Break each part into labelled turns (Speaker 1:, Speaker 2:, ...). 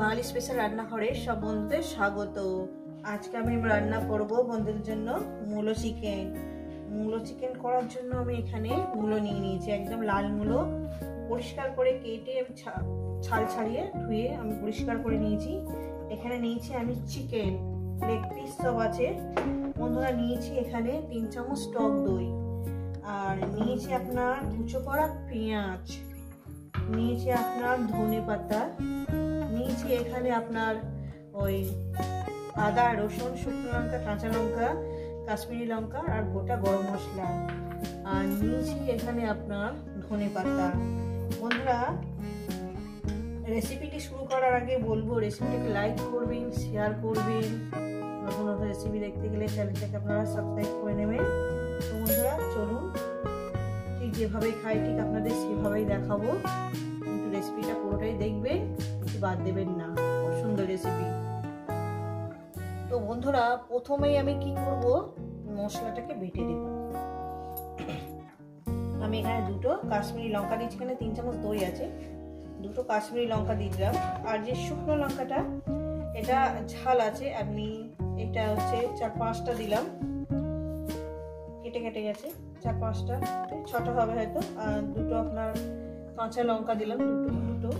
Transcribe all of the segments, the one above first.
Speaker 1: বাঙালি special রান্নাঘরে সব বন্ধুদের স্বাগত। আজকে আমি রান্না করব বন্ধুদের জন্য মূলো চিকেন মূলো চিকেন করার জন্য আমি এখানে মূলো নিয়ে নিয়েছি, একদম লাল মূলো। পরিষ্কার করে কেটে আমি ছাল ছাড়িয়ে ধুয়ে আমি পরিষ্কার করে নিয়েছি। এখানে নিয়েছি আমি চিকেন লেগ পিস সব আছে। বন্ধুরা, নিয়েছি এখানে তিন চামচ টক দই। আর নিয়েছি আপনার কুচো করা পেঁয়াজ। নিয়েছি আপনার ধনে পাতা। নিয়েছি এখানে আপনার ওই আদা, রসুন, শুকনো লঙ্কা, কাঁচা লঙ্কা, কাশ্মীরি লঙ্কা আর গোটা গরম মশলা। আর নিয়েছি এখানে আপনার ধনে পাতা। বন্ধুরা রেসিপিটি শুরু করার আগে বলব রেসিপিটাকে লাইক করবেন শেয়ার করবেন। নতুন নতুন রেসিপি দেখতে গেলে চ্যানেলটাকে আপনারা সাবস্ক্রাইব করে নেবেন। তো বন্ধুরা, চলুন, ঠিক যেভাবে খাই, ঠিক আপনাদের সেভাবেই দেখাবো। কিন্তু রেসিপিটা পুরোটাই দেখবেন। বাদ দেবেন না। খুব সুন্দর রেসিপি তো বন্ধুরা, প্রথমেই আমি কি করব? মশলাটাকে বেটে দেব আমি এখানে দুটো কাশ্মীরি লঙ্কা দিচ্ছি এখানে তিন চামচ দই আছে। দুটো কাশ্মীরি লঙ্কা দিয়ে দিলাম। আর যে শুকনো লঙ্কাটা, এটা ঝাল আছে আমি এটা হচ্ছে চার পাঁচটা দিলাম। কেটে কেটে গেছে, চার পাঁচটা। ছটা হবে হয়তো। আর দুটো আপনার কাঁচা লঙ্কা দিলাম, দুটো দুটো।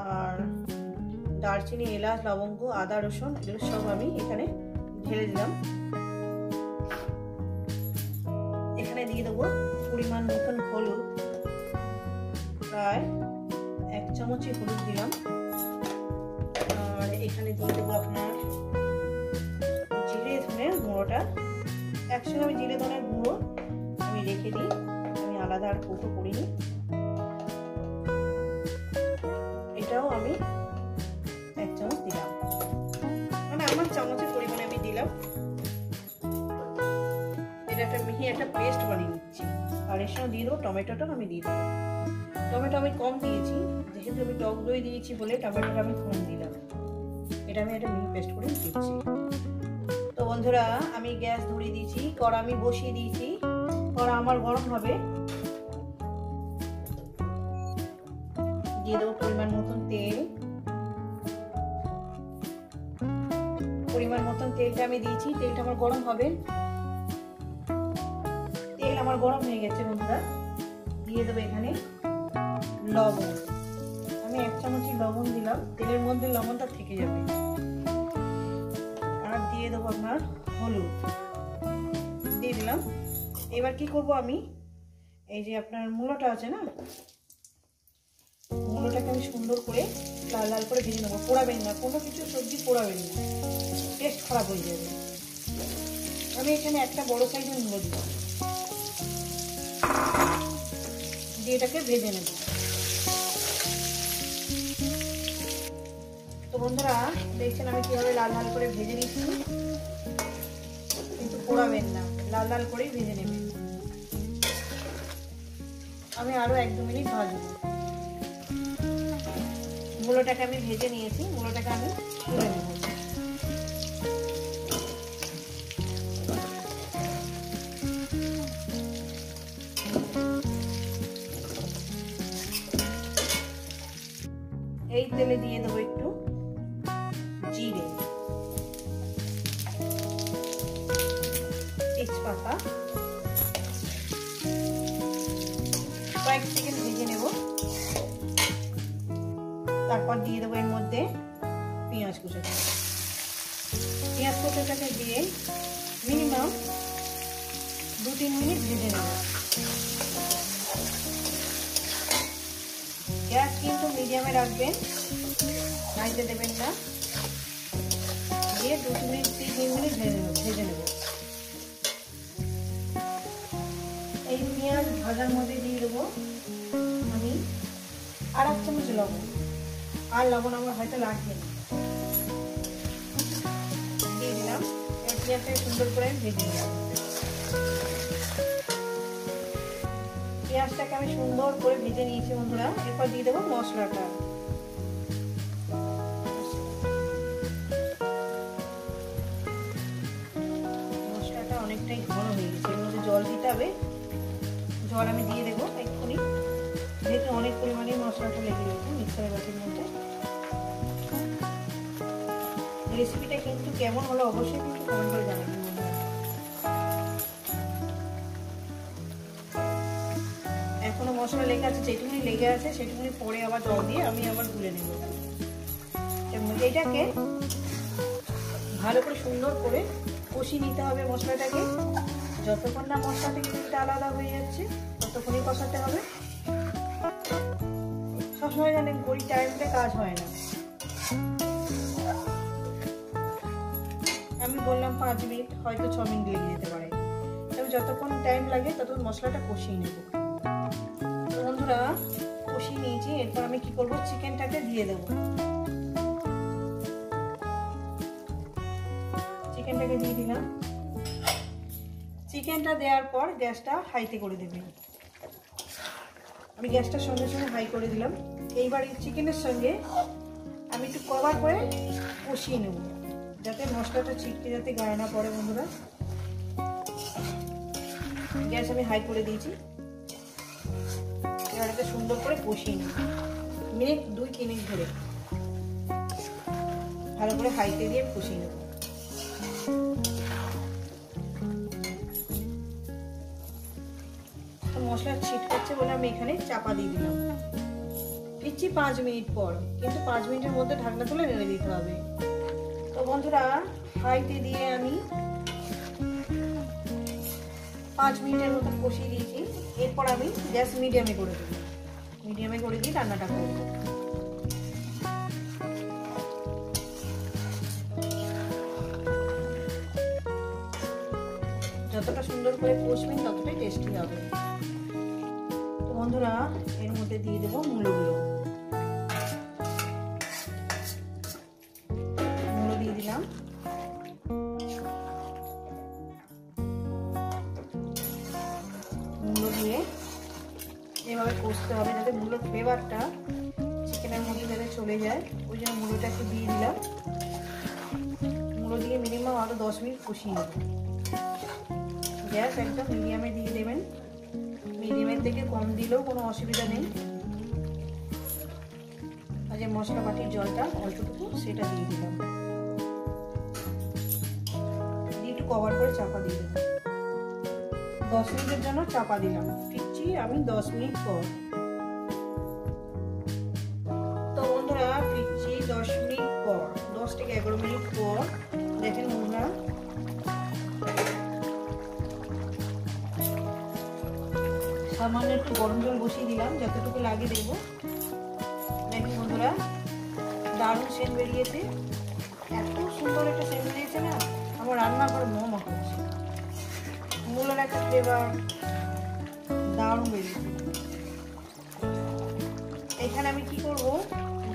Speaker 1: আর দারচিনি, এলাচ, লবঙ্গ, আদা, রসুন, এগুলো সব আমি এখানে ঢেলে দিলাম। এখানে দিয়ে দেবো পরিমাণ মতন হলুদ। প্রায় এক চামচই হলুদ দিলাম। আর এখানে দিয়ে দেবো আপনার জিরে ধনের গুঁড়োটা। একসঙ্গে আমি জিরে ধনের গুঁড়ো আমি রেখে দিই। আমি আলাদা আর কৌটো করিনি। এটাও আমি এক চামচ দিলাম। মানে আমার চামচের পরিমাণে আমি দিলাম। এটা একটা মিহি একটা পেস্ট বানিয়ে নিচ্ছি। আর এর সঙ্গে দিয়ে দেবো টমেটোটা আমি দিয়ে দেবো। টমেটো আমি কম দিয়েছি, যেহেতু আমি টক দই দিয়েছি বলে টমেটোটা আমি কম দিলাম। এটা আমি একটা মিহি পেস্ট করে দিচ্ছি। তো বন্ধুরা, আমি গ্যাস ধরিয়ে দিয়েছি, কড়া আমি বসিয়ে দিয়েছি। কড়া আমার গরম হবে। দিয়ে দেবো পরিমাণ মতন তেল। পরিমাণ মতন তেলটা আমি দিয়েছি, তেলটা আমার গরম হবে। তেল আমার গরম হয়ে গেছে বন্ধুরা। দিয়ে দেবো এখানে লবণ। আমি এক চামচি লবণ দিলাম, তেলের মধ্যে লবণটা থেকে যাবে। আর দিয়ে দেবো আপনার হলুদ। দিয়ে দিলাম। এবার কি করব আমি? এই যে আপনার মূলোটা আছে না? মূলোটাকে আমি সুন্দর করে লাল লাল করে ভেজে নেব। পোড়াবেন না, কোনো কিছু সবজি পোড়াবেন না। টেস্ট খারাপ হয়ে যাবে। আমি এখানে একটা বড় সাইজের মূলো দিব দিয়ে এটাকে ভেজে নেব। তো বন্ধুরা, দেখছেন আমি কীভাবে লাল লাল করে ভেজে নিচ্ছি? কিন্তু পোড়াবেন না, লাল লাল করেই ভেজে নেবেন। আমি আরও এক দু মিনিট ভাজবো। মূলোটাকে আমি ভেজে নিয়েছি মূলোটাকে আমি তুলে নেব। এই তেলে দিয়ে দেবো একটু। দেবো এর মধ্যে পেঁয়াজ কুচাটা পেঁয়াজ কুচাটাকে দিয়ে মিনিমাম দু তিন মিনিট ভেজে নেব। গ্যাস কিন্তু মিডিয়ামে রাখবেন হাইতে দেবেন না। দিয়ে দু মিনিট, তিন তিন মিনিট ভেজে নেব এই পেঁয়াজ ভাজার মধ্যে দিয়ে দেবো আমি আর এক চামচ লবণ। আর লবণ আমার হয়তো লাগবে না। দিয়ে দিলাম। পেঁয়াজটাকে সুন্দর করে ভেজে পেঁয়াজটাকে আমি সুন্দর করে ভেজে নিয়েছি এরপর দিয়ে দেবো মশলাটা। মশলাটা অনেকটাই ঘন হয়ে গেছে। এর মধ্যে জল দিতে হবে। জল আমি দিয়ে দেবো। রেসিপিটা কিন্তু কেমন হলো অবশ্যই কিন্তু কমেন্ট করে জানাবেন। এখনও মশলা লেগে আছে, যেটুকুনি লেগে আছে সেটুকুনি পরে আবার জল দিয়ে আমি আবার গুলে নেব। এবং এটাকে ভালো করে সুন্দর করে কষিয়ে নিতে হবে মশলাটাকে। যতক্ষণ না মশলা থেকে তেলটা আলাদা হয়ে যাচ্ছে, ততক্ষণই কষাতে হবে। সবসময় জানেন গড়ি টাইমটা কাজ হয় না। আমি বললাম পাঁচ মিনিট, হয়তো ছ মিনিট লেগে যেতে পারে। তবে যতক্ষণ টাইম লাগে ততক্ষণ মশলাটা কষিয়ে নেব। বন্ধুরা, কষিয়ে নিয়েছি, এরপর আমি কি করব? চিকেনটাকে দিয়ে দেবো। চিকেনটাকে দিয়ে দিলাম। চিকেনটা দেওয়ার পর গ্যাসটা হাইতে করে দেবেন আমি গ্যাসটা সঙ্গে সঙ্গে হাই করে দিলাম। এইবার এই চিকেনের সঙ্গে আমি একটু কভার করে কষিয়ে নেব। যাতে মশলাটা ছিটকে যাতে গায়ে না পড়ে, বন্ধুরা। গ্যাস আমি হাই করে দিয়েছি। এবার সুন্দর করে কষিয়ে নেব মিনিট দুই মিনিট ধরে। ভালো করে হাইতে দিয়ে কষিয়ে নেব। মশলা ছিটকাচ্ছে বলে আমি এখানে চাপা দিয়ে দিলাম। ফিরছি পাঁচ মিনিট পর, কিন্তু পাঁচ মিনিটের মধ্যে ঢাকনা তুলে নেড়ে দিতে হবে। তো বন্ধুরা হাইতে দিয়ে আমি পাঁচ মিনিটের মতো কষিয়ে দিয়েছি। এরপর আমি গ্যাস মিডিয়ামে করে দেবো। মিডিয়ামে করে দিয়ে রান্নাটা করব যতটা সুন্দর করে কষবেন, ততটাই টেস্টি হবে। তো বন্ধুরা, এর মধ্যে দিয়ে দেবো মূলগুলো এভাবে কষতে হবে, যাতে মূলোর ফ্লেভারটা চিকেনের মধ্যে যাতে চলে যায়। ওই জন্য মূলোটা একটু দিয়ে দিলাম। মূলো দিয়ে মিনিমাম আরও দশ মিনিট কষিয়ে গ্যাস একদম মিডিয়ামে দিয়ে দেবেন। মিডিয়ামের থেকে কম দিলেও কোনো অসুবিধা নেই। আর যে মশলা বাটির জলটা, অল্পটুকু সেটা দিয়ে দিলাম। দিয়ে একটু কভার করে চাপা দিয়ে দেবো দশ মিনিটের জন্য চাপা দিলাম। ফিরছি আমি দশ মিনিট পর। তো বন্ধুরা, ফিরছি দশ মিনিট পর, দশ থেকে এগারো মিনিট পর। দেখেন বন্ধুরা। সামান্য একটু গরম জল বসিয়ে দিলাম, যতটুকু লাগে দেবো। দেখুন বন্ধুরা, দারুণ সেন্ট বেরিয়েছে। এত সুন্দর একটা সেন্ট বেরিয়েছে না, আমার রান্নাঘর মোমো করছে মূলের একটা ফ্লেভার দারুণ বেরিয়েছে। এখানে আমি কি করব?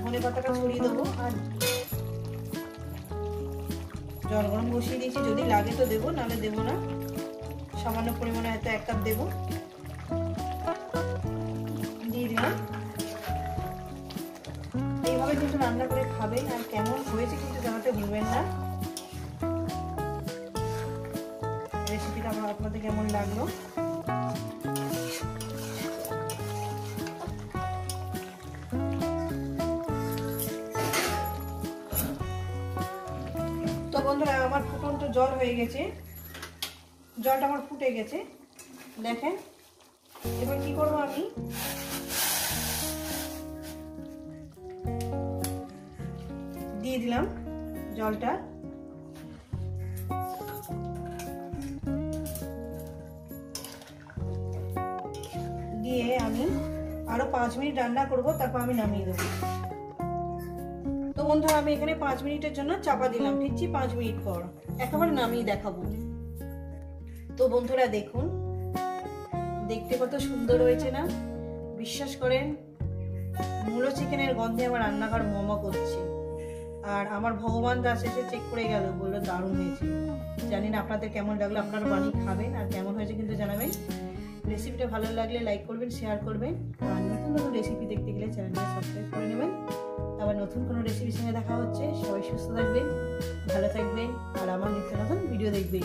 Speaker 1: ধনে পাতাটা ছড়িয়ে দেবো আর জল গরম বসিয়ে দিয়েছি। যদি লাগে তো দেবো, নাহলে দেবো না। সামান্য পরিমাণে হয়তো এক কাপ দেবো। দিয়ে দিলাম। এইভাবে কিন্তু রান্না করে খাবেন আর কেমন হয়েছে কিন্তু জানাতে ভুলবেন না। রেসিপিটা আমার আপনাদের কেমন লাগল? বন্ধুরা, আমার ফুটন্ত জল হয়ে গেছে। জলটা আমার ফুটে গেছে। দেখেন, এবার কি করব আমি? দিয়ে দিলাম জলটা। দিয়ে আমি আরও পাঁচ মিনিট রান্না করব, তারপর আমি নামিয়ে দেবো। বন্ধুরা আমি এখানে পাঁচ মিনিটের জন্য চাপা দিলাম। ফিরছি পাঁচ মিনিট পর। একেবারে নামিয়ে দেখাবো। তো বন্ধুরা দেখুন। দেখতে কত সুন্দর হয়েছে না? বিশ্বাস করেন মূলো চিকেনের গন্ধে আমার রান্নাঘর মোমো করছে। আর আমার ভগবান দাস এসে চেক করে গেল বলল দারুণ হয়েছে। জানি না আপনাদের কেমন লাগল আপনারা বানিয়ে খাবেন আর কেমন হয়েছে কিন্তু জানাবেন। রেসিপিটা ভালো লাগলে লাইক করবেন শেয়ার করবেন। আর নতুন নতুন রেসিপি দেখতে গেলে চ্যানেলটা সাবস্ক্রাইব করে নেবেন। আবার নতুন কোনো রেসিপির সঙ্গে দেখা হচ্ছে, সবাই সুস্থ থাকবেন, ভালো থাকবেন, আর আমার নিত্য নতুন ভিডিও দেখবেন।